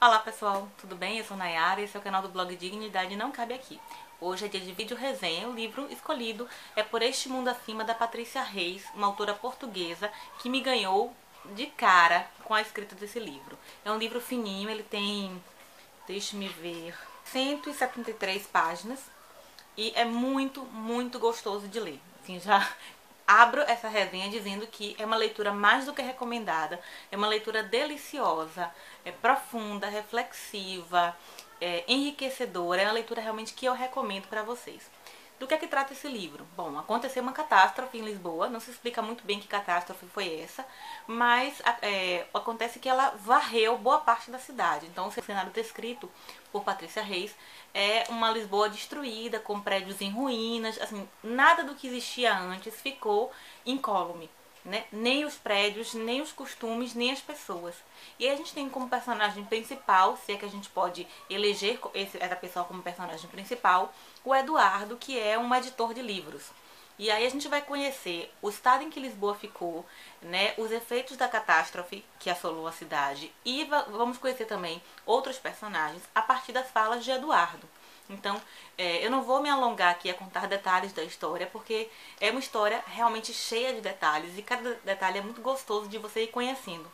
Olá pessoal, tudo bem? Eu sou Nayara e esse é o canal do blog Dignidade Não Cabe Aqui. Hoje é dia de vídeo resenha, o livro escolhido é Por Este Mundo Acima, da Patrícia Reis, uma autora portuguesa que me ganhou de cara com a escrita desse livro. É um livro fininho, ele tem, deixe-me ver, 173 páginas e é muito, muito gostoso de ler. Assim, já abro essa resenha dizendo que é uma leitura mais do que recomendada, é uma leitura deliciosa, é profunda, reflexiva, é enriquecedora, é uma leitura realmente que eu recomendo para vocês. Do que é que trata esse livro? Bom, aconteceu uma catástrofe em Lisboa, não se explica muito bem que catástrofe foi essa, mas é, acontece que ela varreu boa parte da cidade. Então, o cenário descrito por Patrícia Reis é uma Lisboa destruída, com prédios em ruínas, assim, nada do que existia antes ficou incólume né? Nem os prédios, nem os costumes, nem as pessoas. E aí a gente tem como personagem principal, se é que a gente pode eleger essa pessoa como personagem principal, o Eduardo, que é um editor de livros. E aí a gente vai conhecer o estado em que Lisboa ficou, né, os efeitos da catástrofe que assolou a cidade e vamos conhecer também outros personagens a partir das falas de Eduardo. Então, é, eu não vou me alongar aqui a contar detalhes da história, porque é uma história realmente cheia de detalhes e cada detalhe é muito gostoso de você ir conhecendo.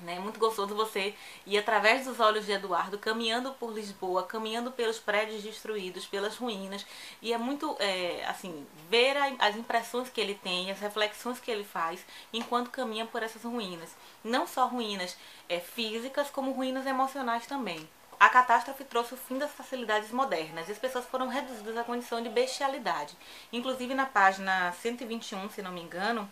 Né? É muito gostoso você ir através dos olhos de Eduardo, caminhando por Lisboa, caminhando pelos prédios destruídos, pelas ruínas. E é muito, é, assim, ver a, as impressões que ele tem, as reflexões que ele faz enquanto caminha por essas ruínas. Não só ruínas é, físicas, como ruínas emocionais também. A catástrofe trouxe o fim das facilidades modernas e as pessoas foram reduzidas à condição de bestialidade. Inclusive na página 121, se não me engano,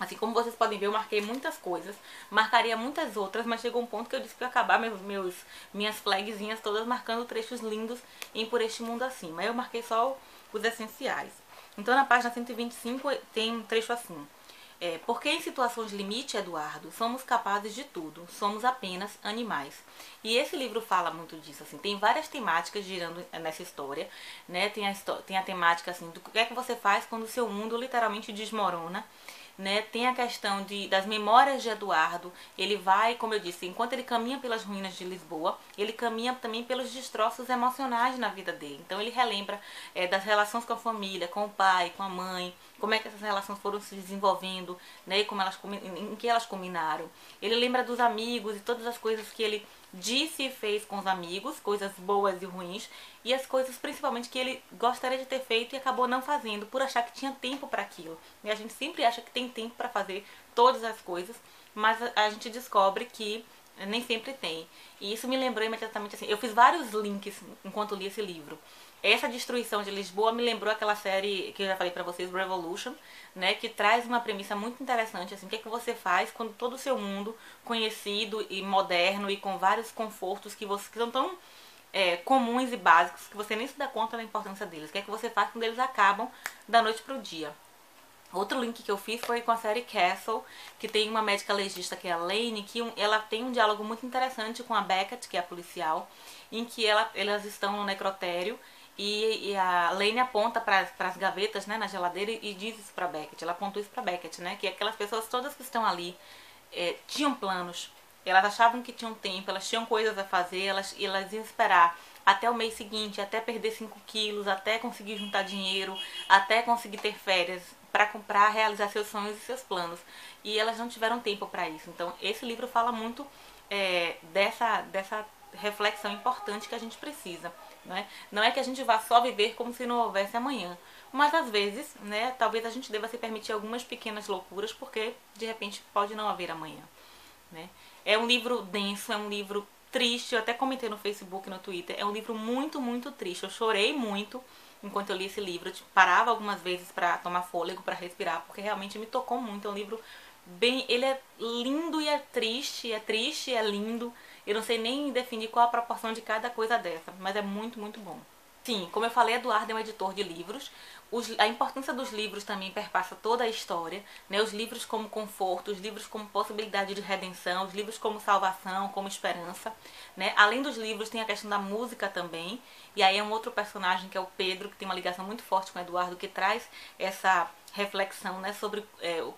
Assim como vocês podem ver, eu marquei muitas coisas, marcaria muitas outras, mas chegou um ponto que eu disse que ia acabar meus, meus, minhas flagzinhas todas marcando trechos lindos em Por Este Mundo Acima. Eu marquei só os essenciais. Então na página 125 tem um trecho assim. É, porque em situações limite, Eduardo, somos capazes de tudo, somos apenas animais. E esse livro fala muito disso, assim, tem várias temáticas girando nessa história, né? Tem a, tem a temática assim, do que é que você faz quando o seu mundo literalmente desmorona né? Tem a questão de, das memórias de Eduardo. Ele vai, como eu disse, enquanto ele caminha pelas ruínas de Lisboa, ele caminha também pelos destroços emocionais na vida dele. Então ele relembra é, das relações com a família, com o pai, com a mãe, como é que essas relações foram se desenvolvendo, né? E como elas, em que elas combinaram. Ele lembra dos amigos e todas as coisas que ele disse e fez com os amigos, coisas boas e ruins, e as coisas principalmente que ele gostaria de ter feito e acabou não fazendo por achar que tinha tempo para aquilo. E a gente sempre acha que tem tempo para fazer todas as coisas, mas a, gente descobre que nem sempre tem. E isso me lembrou imediatamente assim, eu fiz vários links enquanto li esse livro. Essa destruição de Lisboa me lembrou aquela série que eu já falei para vocês, Revolution, né, que traz uma premissa muito interessante, assim, o que é que você faz quando todo o seu mundo conhecido e moderno e com vários confortos que, você, que são tão é, comuns e básicos que você nem se dá conta da importância deles. O que é que você faz quando eles acabam da noite pro dia? Outro link que eu fiz foi com a série Castle, que tem uma médica legista que é a Lane, que um, ela tem um diálogo muito interessante com a Beckett, que é a policial, em que ela, elas estão no necrotério e, e a Lane aponta para as gavetas né, na geladeira e, e diz isso para Beckett. Ela apontou isso para Beckett, né? Que aquelas pessoas todas que estão ali é, tinham planos. Elas achavam que tinham tempo, elas tinham coisas a fazer, elas, elas iam esperar até o mês seguinte, até perder 5 quilos, até conseguir juntar dinheiro, até conseguir ter férias para comprar, realizar seus sonhos e seus planos. E elas não tiveram tempo para isso. Então, esse livro fala muito é, dessa, dessa reflexão importante que a gente precisa. Né? Não é que a gente vá só viver como se não houvesse amanhã. Mas às vezes, né, talvez a gente deva se permitir algumas pequenas loucuras, porque de repente pode não haver amanhã. Né? É um livro denso, é um livro triste. Eu até comentei no Facebook e no Twitter. É um livro muito, muito triste. Eu chorei muito enquanto eu li esse livro. Eu parava algumas vezes para tomar fôlego, para respirar, porque realmente me tocou muito. É um livro bem. Ele é lindo e é triste, é triste e é lindo. Eu não sei nem definir qual a proporção de cada coisa dessa, mas é muito, muito bom. Sim, como eu falei, Eduardo é um editor de livros. Os, a importância dos livros também perpassa toda a história. Né? Os livros como conforto, os livros como possibilidade de redenção, os livros como salvação, como esperança. Né? Além dos livros, tem a questão da música também. E aí é um outro personagem que é o Pedro, que tem uma ligação muito forte com o Eduardo, que traz essa reflexão né, sobre é, a,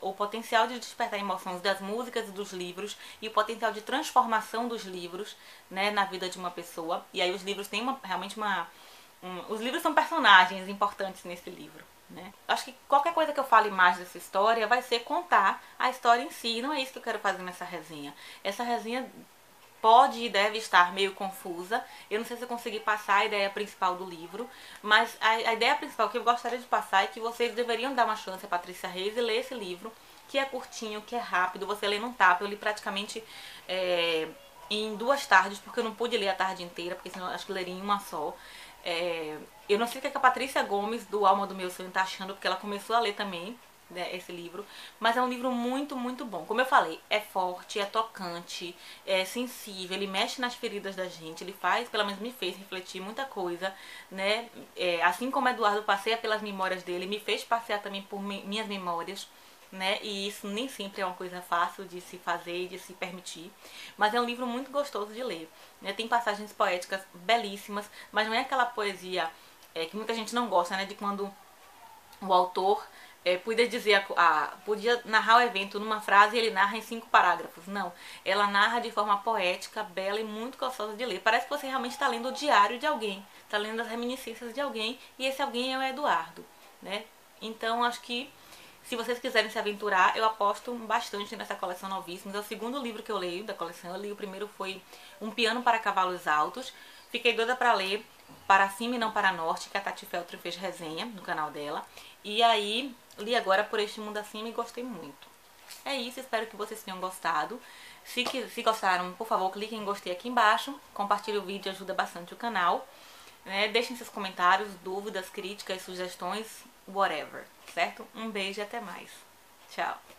o potencial de despertar emoções das músicas e dos livros e o potencial de transformação dos livros né, na vida de uma pessoa. E aí os livros têm uma, realmente uma. Um, os livros são personagens importantes nesse livro. Né? Acho que qualquer coisa que eu fale mais dessa história vai ser contar a história em si. Não é isso que eu quero fazer nessa resenha. Essa resenha pode e deve estar meio confusa. Eu não sei se eu consegui passar a ideia principal do livro, mas a, a ideia principal que eu gostaria de passar é que vocês deveriam dar uma chance a Patrícia Reis e ler esse livro, que é curtinho, que é rápido, você lê num tapa. Eu li praticamente é, em duas tardes, porque eu não pude ler a tarde inteira, porque senão acho que leria em uma só. É, eu não sei o que, é que a Patrícia Gomes, do Alma do Meu Sonho, tá achando, porque ela começou a ler também né, esse livro, mas é um livro muito, muito bom. Como eu falei, é forte, é tocante, é sensível, ele mexe nas feridas da gente, ele faz, pelo menos me fez refletir muita coisa, né? É, assim como Eduardo passeia pelas memórias dele, me fez passear também por mi minhas memórias. Né? E isso nem sempre é uma coisa fácil de se fazer e de se permitir. Mas é um livro muito gostoso de ler. Né? Tem passagens poéticas belíssimas, mas não é aquela poesia é, que muita gente não gosta, né? De quando o autor é, podia dizer a, a, podia narrar o evento numa frase e ele narra em cinco parágrafos. Não, ela narra de forma poética, bela e muito gostosa de ler. Parece que você realmente está lendo o diário de alguém, está lendo as reminiscências de alguém e esse alguém é o Eduardo, né? Então acho que se vocês quiserem se aventurar, eu aposto bastante nessa coleção Novíssimos. É o segundo livro que eu leio da coleção. Eu li o primeiro foi Um Piano para Cavalos Altos. Fiquei doida para ler Para Cima e Não Para Norte, que a Tati Feltrin fez resenha no canal dela. E aí li agora por este mundo acima e gostei muito. É isso, espero que vocês tenham gostado. Se, se gostaram, por favor, cliquem em gostei aqui embaixo. Compartilhe o vídeo, ajuda bastante o canal. Né? Deixem seus comentários, dúvidas, críticas, sugestões, whatever, certo? Um beijo e até mais. Tchau!